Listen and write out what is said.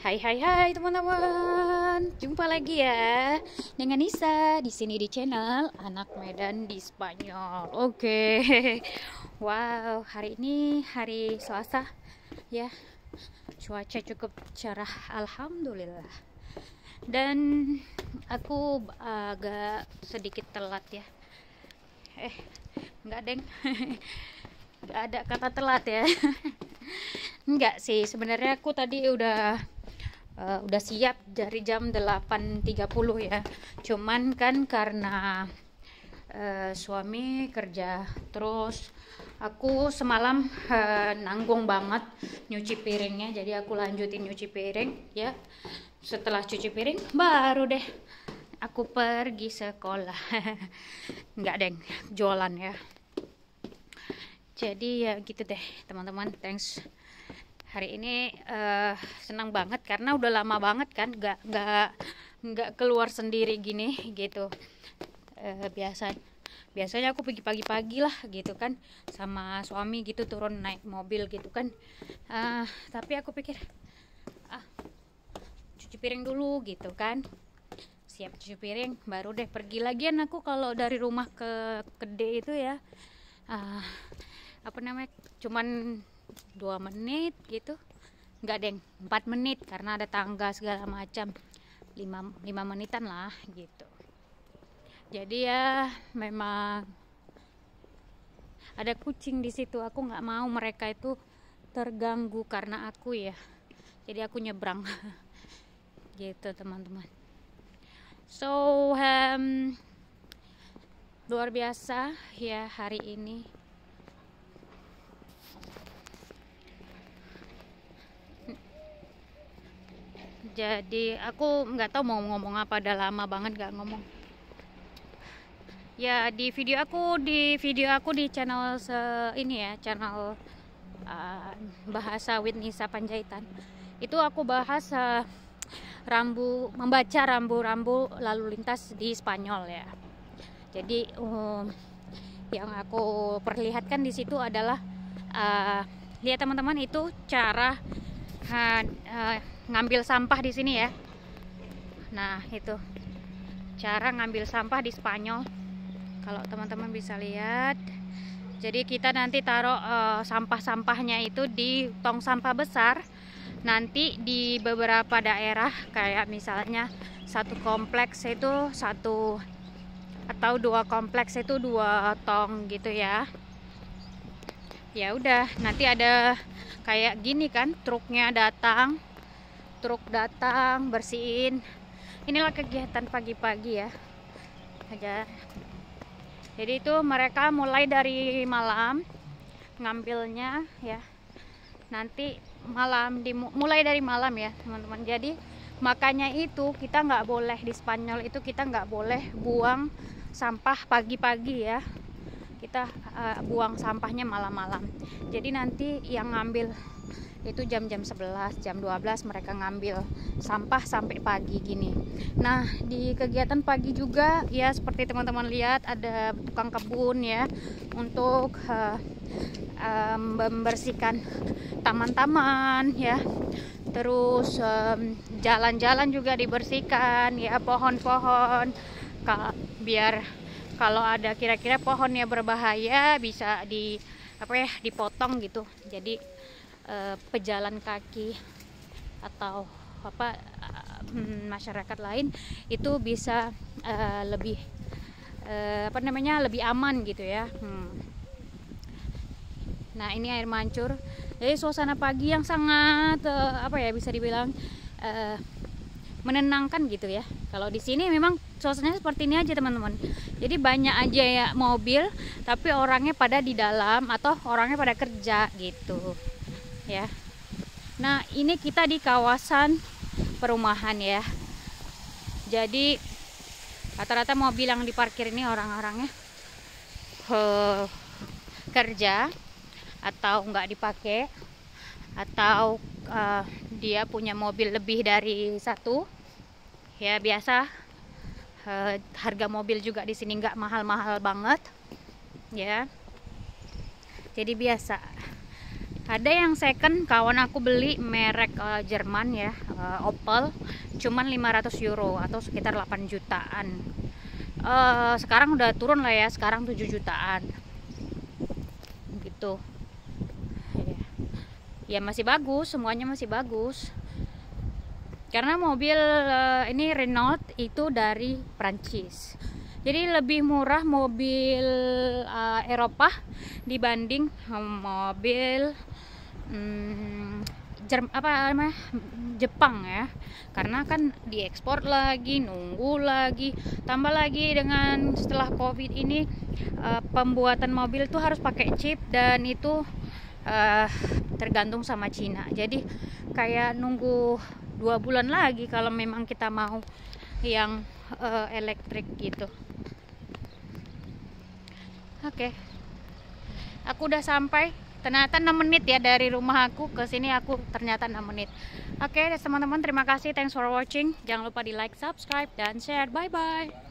Hai hai hai teman-teman. Jumpa lagi ya dengan Nisa di sini di channel Anak Medan di Spanyol. Oke. Wow, hari ini hari Selasa ya. Cuaca cukup cerah alhamdulillah. Dan aku agak sedikit telat ya. Eh, enggak deng. Enggak ada kata telat ya. Enggak sih, sebenarnya aku tadi udah uh, udah siap dari jam 8.30 ya. Cuman kan karena uh, suami kerja terus aku semalam uh, nanggung banget nyuci piringnya. Jadi aku lanjutin nyuci piring ya. Setelah cuci piring baru deh aku pergi sekolah. Nggak deng. Jualan ya. Jadi ya gitu deh teman-teman. Thanks hari ini uh, senang banget karena udah lama banget kan nggak nggak nggak keluar sendiri gini gitu. Uh, biasa biasanya aku pergi pagi-pagi lah gitu kan sama suami gitu turun naik mobil gitu kan. Uh, tapi aku pikir ah cuci piring dulu gitu kan. Siap cuci piring baru deh pergi lagian aku kalau dari rumah ke kede itu ya. Uh, apa namanya cuman dua menit gitu. Nggak deng. Empat menit karena ada tangga segala macam. Lima lima menitan lah gitu. Jadi ya memang ada kucing di situ. Aku nggak mau mereka itu terganggu karena aku ya. Jadi aku nyebrang. Gitu teman-teman. So um, luar biasa ya hari ini jadi aku nggak tahu mau ngomong apa udah lama banget nggak ngomong. Ya di video aku di video aku di channel se ini ya channel uh, bahasa with Nisa Panjaitan itu aku bahas uh, rambu membaca rambu-rambu lalu lintas di Spanyol ya. Jadi um, yang aku perlihatkan di situ adalah uh, lihat teman-teman itu cara uh, uh, ngambil sampah di sini ya. Nah itu. Cara ngambil sampah di Spanyol. Kalau teman-teman bisa lihat. Jadi kita nanti taruh uh, sampah-sampahnya itu di tong sampah besar. Nanti di beberapa daerah kayak misalnya satu kompleks itu satu atau dua kompleks itu dua tong gitu ya. Ya udah nanti ada kayak gini kan truknya datang truk datang bersihin. Inilah kegiatan pagi-pagi ya. Aja. Jadi itu mereka mulai dari malam ngambilnya ya. Nanti malam di mulai dari malam ya teman-teman. Jadi makanya itu kita nggak boleh di Spanyol itu kita nggak boleh buang sampah pagi-pagi ya. Kita uh, buang sampahnya malam-malam. Jadi nanti yang ngambil itu jam-jam 11 jam 12 mereka ngambil sampah sampai pagi gini. Nah di kegiatan pagi juga ya seperti teman-teman lihat ada tukang kebun ya untuk uh, um, membersihkan taman-taman ya. Terus jalan-jalan um, juga dibersihkan ya pohon-pohon biar kalau ada kira-kira pohon yang berbahaya bisa di apa ya dipotong gitu jadi uh, pejalan kaki atau apa uh, masyarakat lain itu bisa uh, lebih uh, apa namanya lebih aman gitu ya. Hmm. Nah ini air mancur. Jadi suasana pagi yang sangat uh, apa ya bisa dibilang uh, menenangkan gitu ya. Kalau di sini memang suasananya seperti ini aja teman-teman. Jadi banyak aja ya mobil, tapi orangnya pada di dalam atau orangnya pada kerja gitu ya nah ini kita di kawasan perumahan ya jadi rata-rata mobil yang diparkir ini orang-orangnya uh, kerja atau nggak dipakai atau uh, dia punya mobil lebih dari satu. Ya biasa. Uh, harga mobil juga di sini nggak mahal-mahal banget. Ya. Jadi biasa. Ada yang second kawan aku beli merek uh, Jerman ya uh, Opel. Cuman 500 euro atau sekitar 8 jutaan. Uh, sekarang udah turun lah ya sekarang 7 jutaan. Gitu. Ya masih bagus semuanya masih bagus. Karena mobil uh, ini Renault itu dari Prancis. Jadi lebih murah mobil uh, Eropa dibanding mobil hmm, Jerm, apa namanya Jepang ya. Karena kan diekspor lagi nunggu lagi. Tambah lagi dengan setelah covid ini uh, pembuatan mobil tuh harus pakai chip dan itu uh, tergantung sama Cina. Jadi kayak nunggu dua bulan lagi kalau memang kita mau yang uh, elektrik gitu. Oke. Okay. aku udah sampai. Ternyata 6 menit ya dari rumah aku ke sini aku ternyata 6 menit. Oke okay, teman-teman terima kasih. Thanks for watching. Jangan lupa di like subscribe dan share. Bye bye